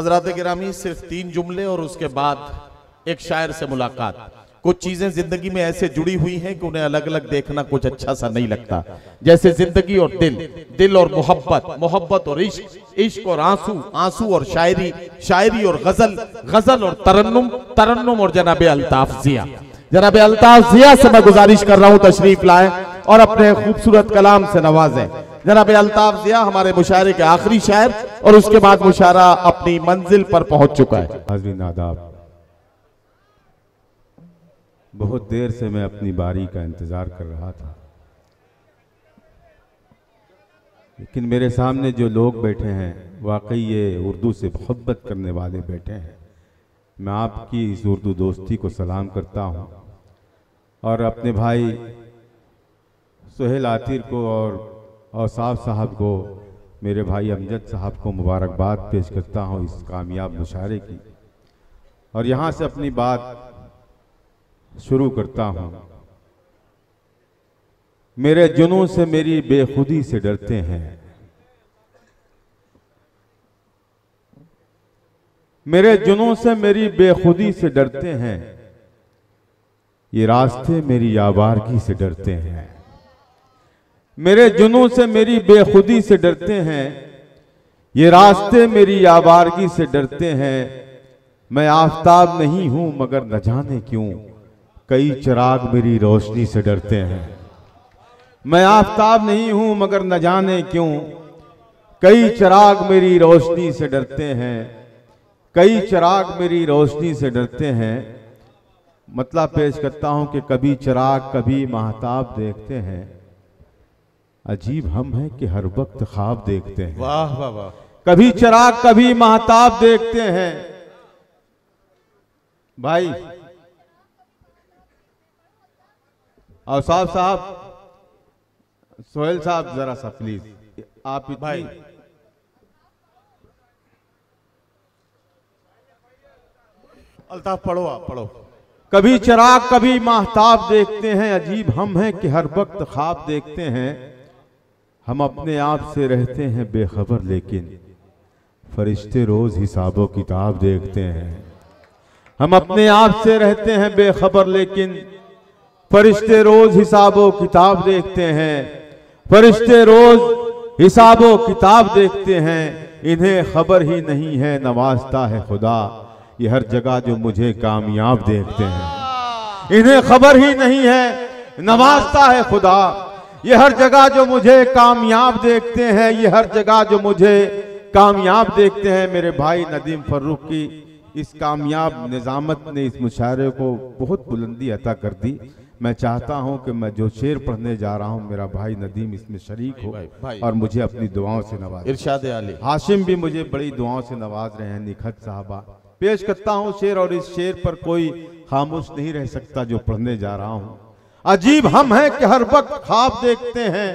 हज़रत गिरामी सिर्फ़ तीन जुमले और उसके बाद एक शायर से मुलाकात। कुछ चीज़ें ज़िंदगी में ऐसे जुड़ी हुई हैं कि उन्हें अलग अलग देखना कुछ अच्छा सा नहीं लगता। जैसे ज़िंदगी और दिल दिल और मोहब्बत मोहब्बत और इश्क इश्क और आँसू आँसू और शायरी शायरी और गज़ल गज़ल और तरन्नुम तरन्नुम और जनाब अल्ताफ जिया। जनाब अल्ताफ जिया से मैं गुजारिश कर रहा हूँ तशरीफ़ लाए और अपने खूबसूरत कलाम से नवाजें। जनाब अल्ताफ जिया हमारे मुशायरे के आखिरी शायर और उसके बाद मुशायरा अपनी मंजिल पर पहुँच चुका है। आदाब। बहुत देर से मैं अपनी बारी का इंतज़ार कर रहा था। लेकिन मेरे सामने जो लोग बैठे हैं, वाकई ये उर्दू से मोहब्बत करने वाले बैठे हैं। मैं आपकी इस उर्दू दोस्ती को सलाम करता हूँ और अपने भाई सुहेल आतिर को और औसाफ साहब साहब को, मेरे भाई अमजद साहब को मुबारकबाद पेश करता हूँ इस कामयाब मुशारे की। और यहाँ से अपनी बात शुरू करता हूँ। मेरे जुनू से मेरी बेखुदी से डरते हैं। मेरे जुनू से मेरी बेखुदी से डरते हैं। ये रास्ते मेरी आवारगी से डरते हैं। मेरे जुनू से मेरी बेखुदी से डरते हैं। ये रास्ते मेरी आवारगी से डरते हैं। मैं आफताब नहीं हूँ, मगर न जाने क्यों। कई चिराग मेरी रोशनी से डरते हैं। मैं आफताब नहीं हूँ, मगर न जाने क्यों। कई चिराग मेरी रोशनी से डरते हैं। कई चिराग मेरी रोशनी से डरते हैं। मतलब पेश करता हूँ कि कभी चिराग, कभी महताब देखते हैं। अजीब हम हैं कि हर वक्त ख्वाब देखते हैं। वाह वाह वाह। कभी चराग कभी महताब देखते हैं। भाई और साहब साहब सोहेल साहब जरा सा प्लीज़ आप इतनी भाई। अल्ताफ पढ़ो आप पढ़ो। कभी चराग कभी महताब देखते हैं। अजीब हम हैं कि हर वक्त ख्वाब देखते हैं। हम अपने आप से रहते हैं बेखबर, लेकिन फरिश्ते रोज हिसाबो किताब देखते हैं। हम अपने आप से रहते हैं बेखबर, लेकिन फरिश्ते रोज हिसाबो किताब देखते हैं। फरिश्ते रोज हिसाबो किताब देखते हैं। इन्हें खबर ही नहीं है, नवाजता है खुदा। ये हर जगह जो मुझे कामयाब देखते हैं। इन्हें खबर ही नहीं है, नवाजता है खुदा। ये हर जगह जो मुझे कामयाब देखते हैं ये हर जगह जो मुझे कामयाब देखते हैं मेरे भाई नदीम फर्रुख की इस कामयाब निजामत ने इस मुशायरे को बहुत बुलंदी अता कर दी। मैं चाहता हूँ कि मैं जो शेर पढ़ने जा रहा हूँ मेरा भाई नदीम इसमें शरीक हो भाई, भाई। और मुझे अपनी दुआओं से नवाज़ इरशाद अली हाशिम भी मुझे बड़ी दुआओं से नवाज़ रहे हैं निखत साहबा। पेश करता हूँ शेर और इस शेर पर कोई खामोश नहीं रह सकता जो पढ़ने जा रहा हूँ। अजीब हम हैं कि हर वक्त ख्वाब देखते हैं।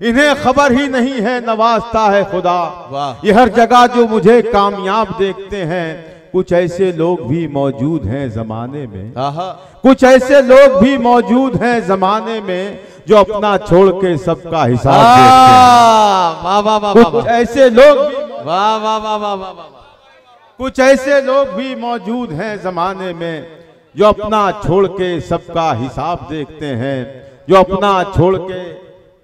इन्हें खबर ही नहीं है नवाजता है खुदा। ये हर जगह जो मुझे कामयाब देखते हैं कुछ ऐसे लोग भी मौजूद हैं जमाने में। कुछ ऐसे लोग भी मौजूद हैं जमाने में जो अपना छोड़ के सबका हिसाब वाह वाह वाह वाह कुछ ऐसे लोग वाह वाह वाह वाह वाह वाह। कुछ ऐसे लोग भी मौजूद हैं जमाने में जो अपना छोड़ के सबका हिसाब देखते हैं, जो अपना छोड़ के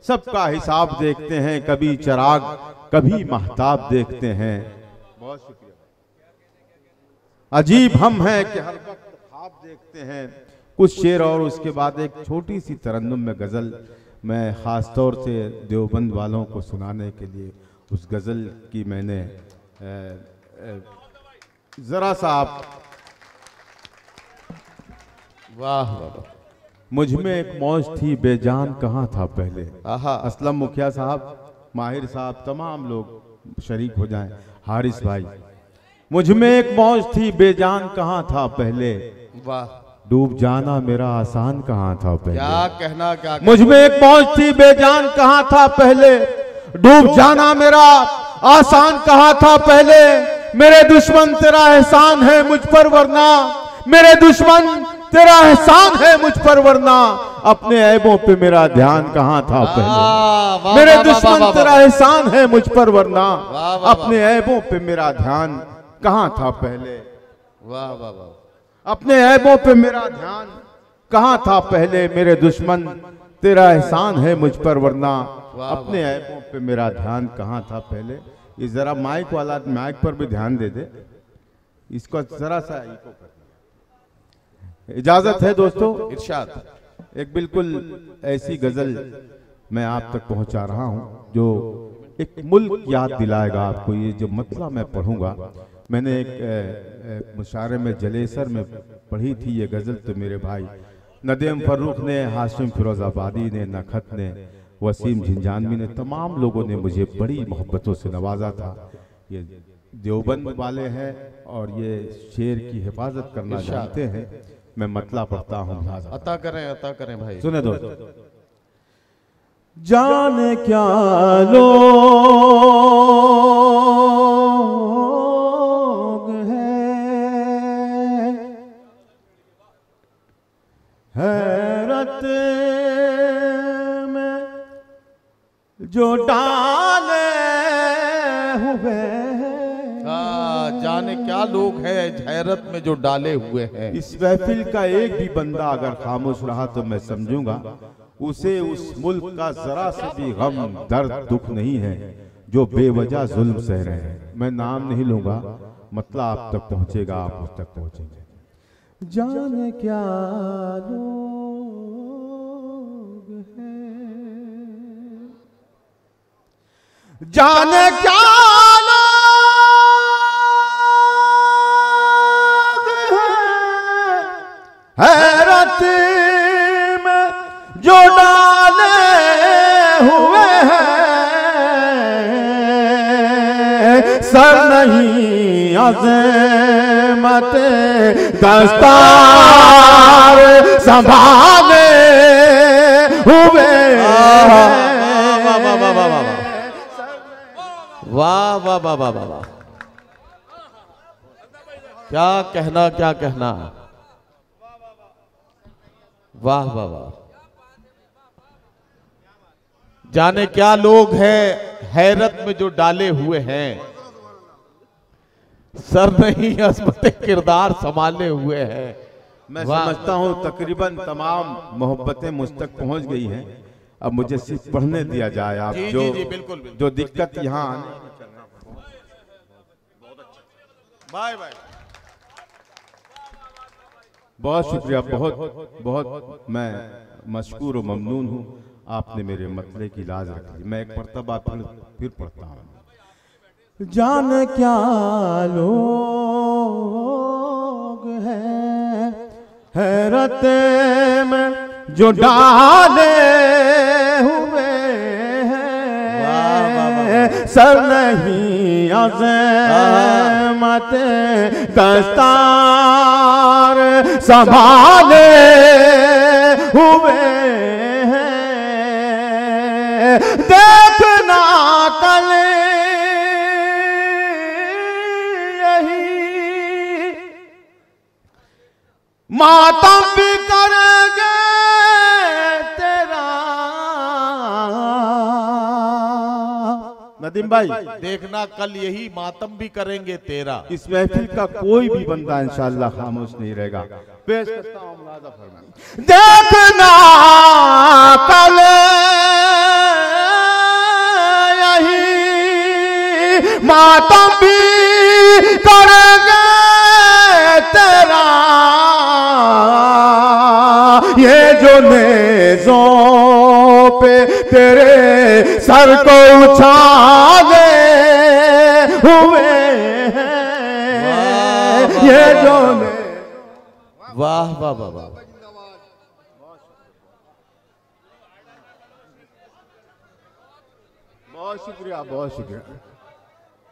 सबका हिसाब देखते हैं, कभी चिराग, कभी महताब देखते हैं। बहुत शुक्रिया। अजीब हम हैं कि हर वक्त ख्वाब देखते हैं। कुछ शेर और उसके बाद एक छोटी सी तरन्नुम में गज़ल मैं ख़ास तौर से देवबंद वालों को सुनाने के लिए उस गज़ल की मैंने जरा सा आप वाह। वाह मुझमें एक मौज थी बेजान कहाँ था पहले? असलम मुखिया साहब माहिर साहब तमाम लोग शरीक हो जाएँ। हारिस भाई मुझमें एक मौज थी बेजान कहाँ था पहले? वाह। डूब जाना मेरा आसान कहाँ था पहले? क्या कहना क्या मुझमें एक मौज थी बेजान कहाँ था पहले? डूब जाना मेरा आसान कहाँ था पहले? मेरे दुश्मन तेरा एहसान है मुझ पर वरना मेरे दुश्मन तेरा एहसान है मुझ पर वरना अपने ऐबों पे मेरा ध्यान कहाँ था पहले? मेरे दुश्मन तेरा एहसान है मुझ पर वरना अपने ऐबों पे मेरा ध्यान कहाँ था पहले? वाह वाह वाह अपने ऐबों पे मेरा ध्यान कहाँ था पहले? मेरे दुश्मन तेरा एहसान है मुझ पर वरना अपने ऐबों पे मेरा ध्यान कहाँ था पहले? ये जरा माइक वाला माइक पर भी ध्यान दे दे। इसको जरा सा इको कर इजाज़त है दोस्तों? इरशाद। एक बिल्कुल ऐसी गज़ल मैं आप तक पहुँचा रहा हूँ जो एक मुल्क याद दिलाएगा आपको। ये जो मतला मैं पढ़ूँगा मैंने एक मुशारे में जलेसर में पढ़ी थी ये गज़ल तो मेरे भाई नदीम फर्रुख ने हाशिम फिरोजाबादी ने नखत ने वसीम झिंझानवी ने तमाम लोगों ने मुझे बड़ी मोहब्बतों से नवाजा था। ये देवबंद वाले हैं और ये शेर की हिफाजत करना चाहते हैं। मैं मतला पढ़ता हूँ अता करें अता करें भाई। सुने दो। जाने क्या लोग जो डाले हुए हैं। इस महफिल का एक भी बंदा अगर खामोश रहा तो मैं समझूँगा उसे उस मुल्क का जरा से भी गम दर्द दुख नहीं है जो बेवजह जुल्म सह रहे हैं। मैं नाम नहीं लूँगा मतलब आप तक पहुंचेगा आप उस तक पहुँचेंगे। जाने क्या लोग हैं? जाने क्या रही अजमत। दस्तार संभाले हुए। वाह वाह वाह वाह वाह वाह। क्या कहना क्या कहना? वाह वाह वाह। जाने क्या लोग हैं हैरत में जो डाले हुए हैं। सर नहीं असमत किरदार संभाले हुए हैं। मैं समझता हूँ तकरीबन तमाम मोहब्बतें मुझ तक पहुँच गई हैं। अब मुझे सिर्फ़ पढ़ने दिया जाए आप जी, जो जी, जी, बिल्कुल, बिल्कुल। जो दिक्कत यहाँ बाय बाय। बहुत शुक्रिया बहुत बहुत मैं मशकूर और ममनून हूँ। आपने मेरे मतले की लाज रख ली। मैं एक मरतबा फिर फिर पढ़ता हूँ। जान क्या लोग हैं? हैरत में जो डाले हुए हैं सर नहीं अजमत दस्तार संभाले हुए हैं। देखना कल मातम भी करेंगे तेरा। नदीम भाई देखना कल यही मातम भी करेंगे तेरा। इस महफिल का कोई भी बंदा इंशाल्लाह खामोश नहीं रहेगा। पेश करता हूँ देखना कल यही मातम भी करेंगे तेरे सर को उछाले हुए हैं। ये वाह, जो वाह। वाह वाह वाह वाह। बहुत शुक्रिया बहुत शुक्रिया।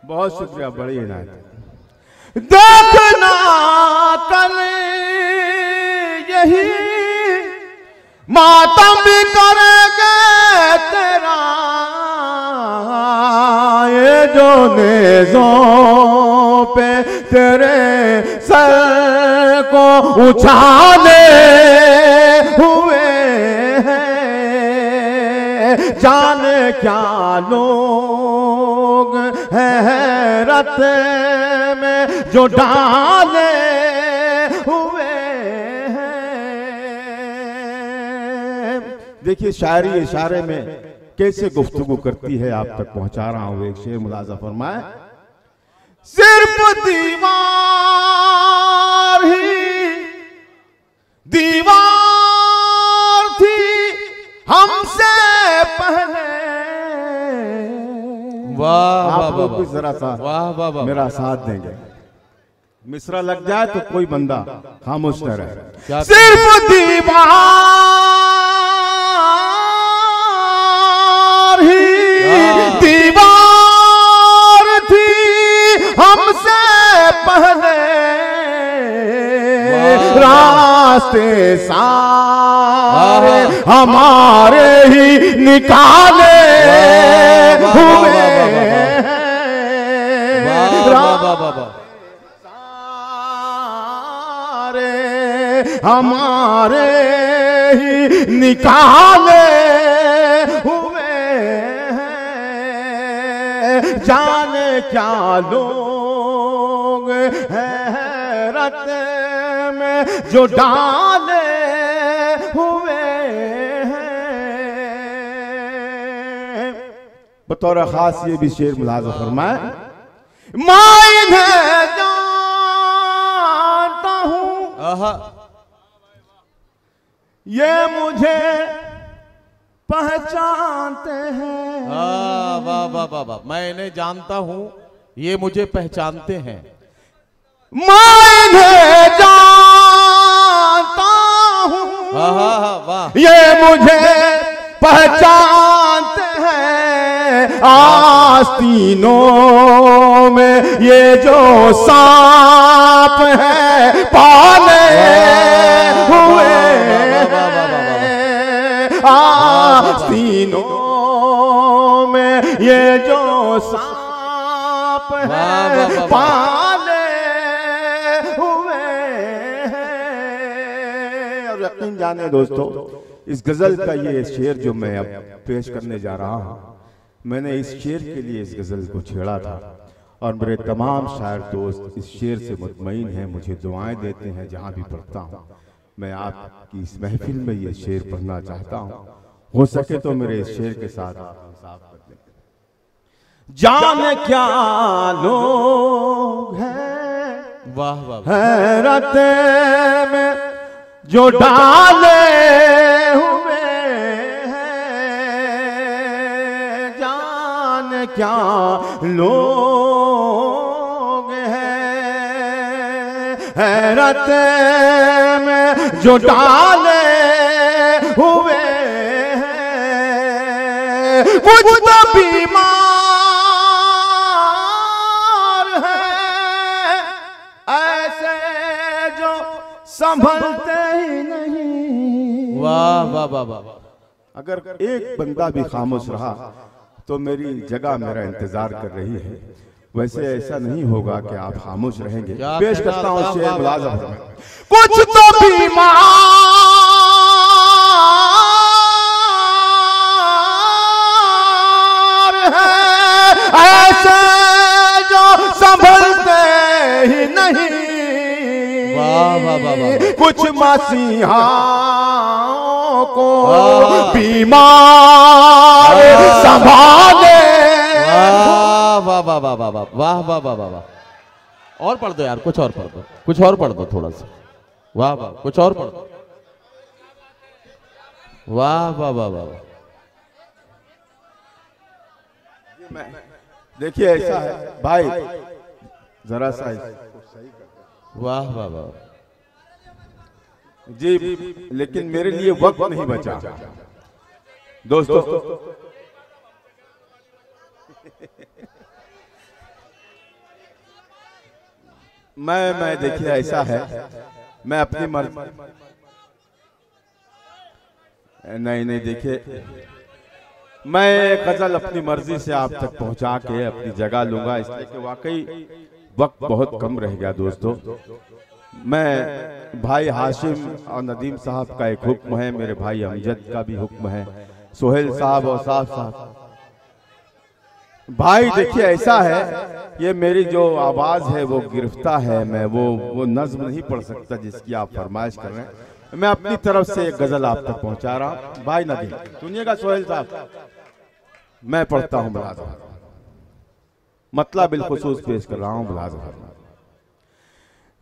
बहुत शुक्रिया बड़ी इनायत। देखना कल यही मातम भी करेंगे जो नेजों पे तेरे सर को उछाले हुए हैं। जाने क्या लोग हैं हैरत में जो डाले हुए हैं। देखिए शायरी इशारे में कैसे गुफ्तगु करती है आप तक पहुँचा रहा हूँ? एक शेर मुलाजा फरमाए सिर्फ़ दीवार ही दीवार थी हमसे पहले। वाह आप लोग भी जरा सा वाह वाह वाह मेरा साथ देंगे। मिश्रा लग जाए तो कोई बंदा खामोश न रहे। सिर्फ़ दीवार रास्ते सारे हमारे ही निकाले हुए। सारे हमारे ही निकाले हुए जाने क्या लोग जो डाले हुए हैं। बतौर खास ये भी शेर मुलाजा फरमाए मैं इन्हें जानता हूँ। ये मुझे पहचानते हैं। वाह वाह वाह वाह। मैं इन्हें जानता हूँ ये मुझे पहचानते हैं। मैं इन्हें ये मुझे पहचानते हैं आस्तीनों में ये जो सांप है पाले हुए हैं। आस्तीनों में ये जो सांप है। पाले और यकीन जाने दोस्तों इस गज़ल का ये शेर जो मैं अब पेश करने जा रहा हूँ। मैंने इस शेर के लिए इस गज़ल को छेड़ा था। और मेरे तमाम शायर दोस्त इस शेर से मुतमईन हैं मुझे दुआएँ देते हैं जहाँ भी पढ़ता हूँ। मैं आपकी इस महफिल में ये शेर पढ़ना चाहता हूँ। हो। सके तो मेरे इस शेर के साथ आप कर दें। जाने क्या लोग हैं वाह वाह वाह। हैरत में जो डाले हुए हैं जान क्या लोग हैं। हैरत में जो डाले हुए हैं कुछ बीमार वाह वाह वाह वाह। अगर एक बंदा भी खामोश रहा तो मेरी जगह मेरा इंतज़ार कर रही है वैसे ऐसा नहीं होगा कि आप खामोश रहेंगे पेश करता हूँ शेर मुलाजम कुछ तो बीमार है ऐसे जो संभलते ही नहीं वाह, वाह, वाह। कुछ वाह। बीमार संभाले वाह वाह वाह वाह वाह वाह वाह वाह वाह और पढ़ दो यार कुछ और पढ़ दो कुछ और पढ़ दो थोड़ा सा वाह वाह कुछ और पढ़ दो वाह वाह वाह वाह वाह। देखिए ऐसा है भाई जरा सा वाह वाह वाह जी लेकिन मेरे लिए वक्त नहीं बचा। दोस्तों मैं मैं देखिए ऐसा है। मैं अपनी मर्ज़ी। नहीं नहीं देखिए। मैं गज़ल अपनी मर्ज़ी से आप तक पहुँचा के अपनी जगह लूँगा। इसलिए कि वाकई वक्त बहुत कम रह गया दोस्तों। मैं भाई हाशिम और नदीम साहब का एक हुक्म है, मेरे भाई अमजद का भी हुक्म है। सोहेल साहब और साहब साहब। भाई देखिए, ऐसा है, ये मेरी जो आवाज़ है, वो गिरफ्ता है, मैं वो वो नज्म नहीं पढ़ सकता जिसकी आप फरमाइश कर रहे हैं। मैं अपनी तरफ़ से एक गज़ल आप तक पहुँचा रहा हूँ। भाई नदी सुनिएगा सोहेल साहब। मैं पढ़ता हूँ मुलाजम मतलब बिलखसूस पेश कर रहा हूँ मुलाजम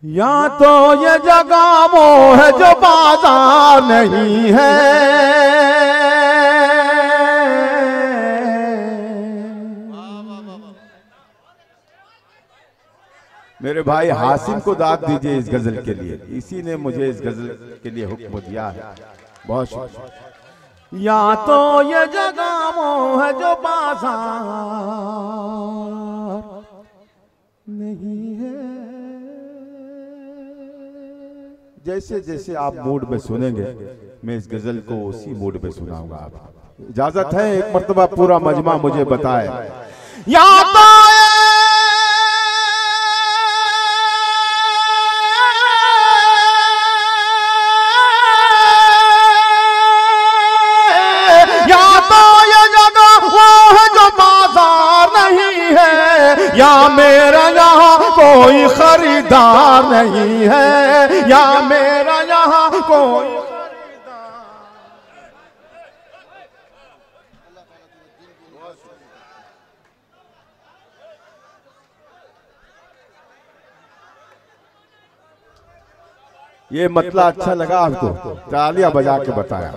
या तो ये जगह वो है जो बाज़ार नहीं है। मेरे भाई हासिम को दाद दीजिए इस गज़ल के लिए। इसी ने मुझे इस गज़ल के लिए हुक्म दिया है। बहुत शुक्रिया। या तो ये जगह वो है जो बाज़ार नहीं है। जैसे जैसे आप मूड में सुनेंगे मैं इस गज़ल को उसी मूड में सुनाऊँगा आप इजाज़त है? एक मरतबा पूरा मजमा मुझे बताए। या तो या तो ये जगह वो है जो बाज़ार नहीं है। या मेरा यहाँ कोई खरीदार नहीं है, या मेरा यहाँ कोई ये मतलब अच्छा लगा आपको। तालियाँ बजा के बताया।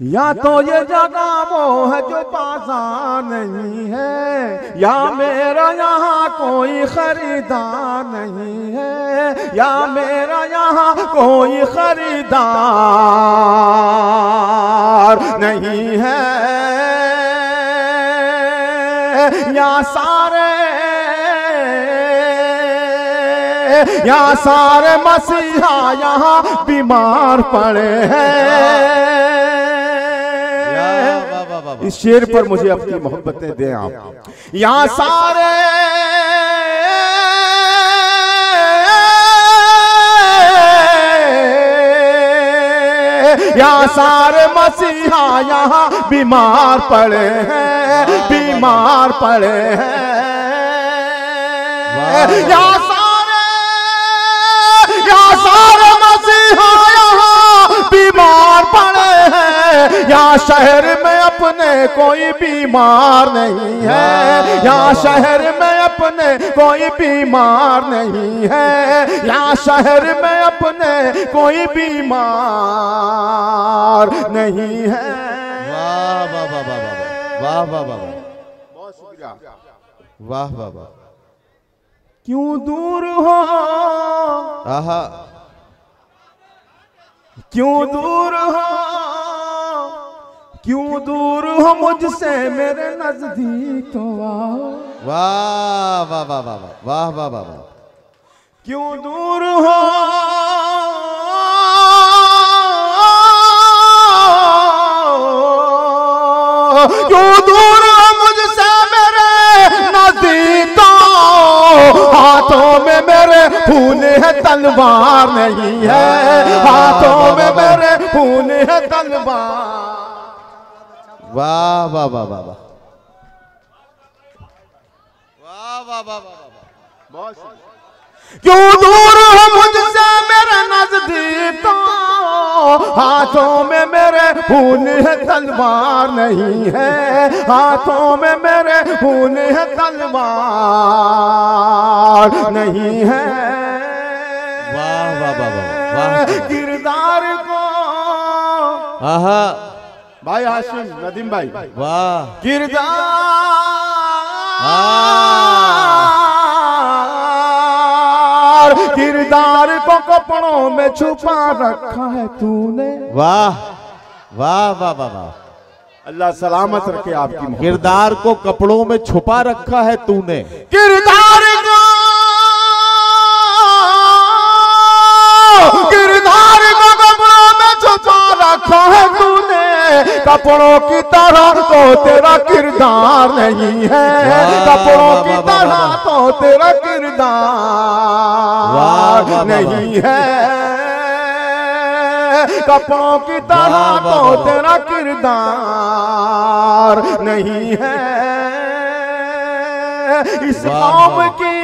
या तो ये जगह वो है जो बाज़ार नहीं है, या मेरा यहाँ कोई खरीदार नहीं है, या मेरा यहाँ कोई खरीदार नहीं है। या सारे या सारे मसीहा यहाँ बीमार पड़े हैं। इस शेर पर मुझे अपनी मोहब्बतें दें आप। यहाँ सारे यहाँ सारे मसीहा यहाँ बीमार पड़े हैं बीमार पड़े हैं। यहाँ सारे यहाँ सारे मसीहा यहाँ बीमार पड़े हैं। यहाँ शहर में अपने कोई बीमार नहीं है। यहाँ शहर में अपने कोई बीमार नहीं है। यहाँ शहर में अपने कोई बीमार नहीं है। वाह वाह वाह वाह वाह वाह वाह वाह क्यों दूर हो? आहा। क्यों दूर हो? क्यों दूर हो मुझसे मेरे नज़दीक? तो आओ वाह वाह वाह वाह वाह वाह वाह वाह वाह। क्यों दूर हो? क्यों दूर हो मुझसे मेरे नज़दीक? तो हाथों में मेरे खून है तलवार नहीं है। हाथों में मेरे खून है तलवार। वाह वाह वाह वाह वाह। वाह वाह वाह वाह वाह क्यों दूर हो मुझसे मेरे नज़दीक? तो हाथों में मेरे खून है तलवार नहीं है। हाथों में मेरे खून है तलवार नहीं है। वाह वाह वाह वाह। किरदार को आहा। भाई हाशिम नदीम भाई। वाह। किरदार। किरदार को कपड़ों में छुपा रखा है तूने। वाह वाह वाह वाह वाह। अल्लाह सलामत रखे आपकी किरदार को कपड़ों में छुपा रखा है तूने। किरदार कपड़ों की तरह तो तेरा किरदार नहीं है। कपड़ों की वाह, वाह, तरह तो तेरा किरदार नहीं है। कपड़ों की तरह तो तेरा किरदार नहीं है। इस कौम की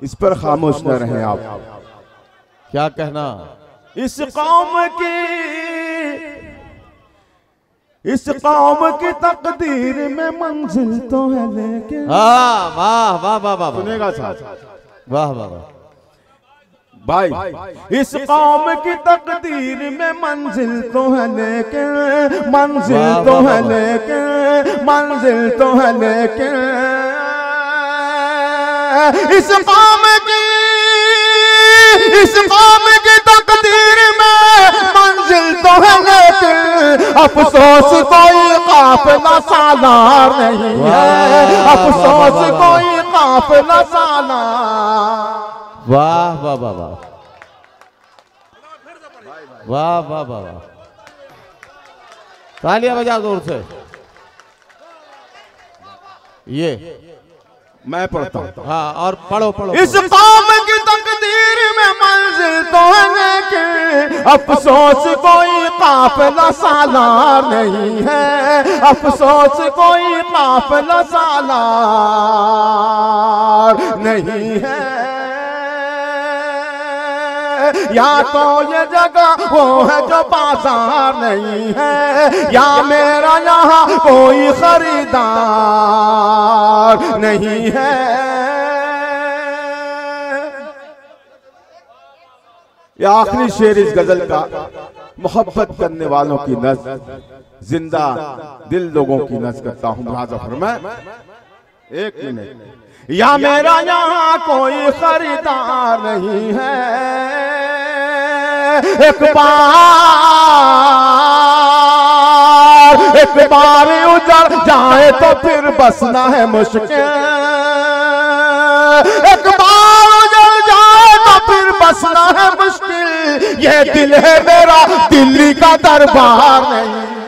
इस पर खामोश न रहें आप। क्या कहना? इस कौम की इस कौम की तकदीर में मंजिल तो है लेकिन। हाँ वाह वाह वाह वाह सुनेगा साथ वाह वाह वाह। भाई इस कौम की तकदीर में मंजिल तो है लेकिन मंजिल तो है। लेकिन मंजिल तो है लेकिन। इस कौम की इस कौम की तकदीर में मंजिल तो है लेकिन अफसोस कोई काफिला सालार नहीं है। वाह, वाह, अफसोस वाह, वाह। कोई काफिला सालार। वाह वाह वाह वाह। वाह वाह वाह वाह। तालियाँ बजाओ ज़ोर से। ये। मैं पढ़ता हूँ। हाँ और पढ़ो पढ़ो इस कौम की है लेकिन अफसोस कोई काफिला सालार नहीं है। अफसोस कोई काफिला सालार नहीं है। या तो ये जगह वो है जो बाज़ार नहीं है, या मेरा यहाँ कोई खरीदार नहीं है। ये आखिरी शेर इस गज़ल का मोहब्बत करने वालों की नज, ज़िंदा दिल लोगों की नज करता हूँ। लिहाजा फरमाए, एक मिनट। या मेरा यहाँ कोई खरीदार नहीं है, एक बार एक बार उजड़ जाए तो फिर बसना है मुश्किल। एक बार फिर बसना है मुश्किल। ये दिल है मेरा दिल्ली का दरबार नहीं।